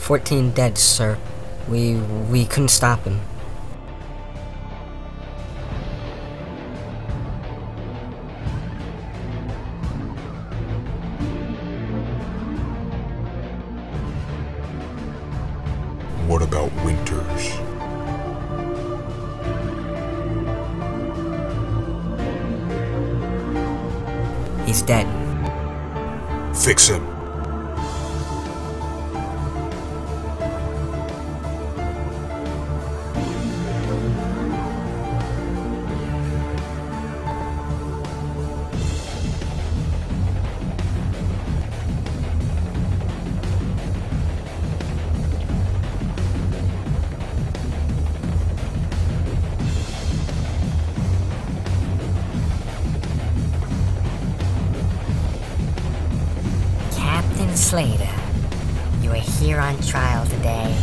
14 dead, sir. We we couldn't stop him. What about Winters? He's dead. Fix him. Slater, you are here on trial today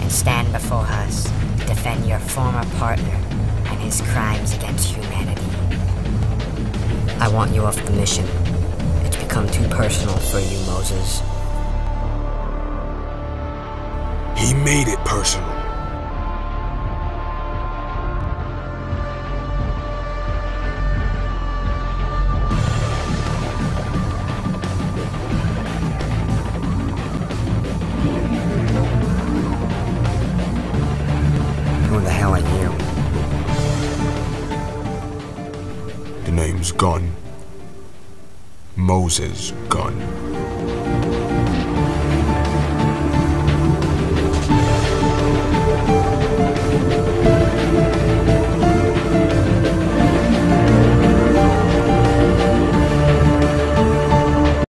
and stand before us to defend your former partner and his crimes against humanity. I want you off the mission. It's become too personal for you, Moses. He made it personal. The name's Gunn. Moses Gunn.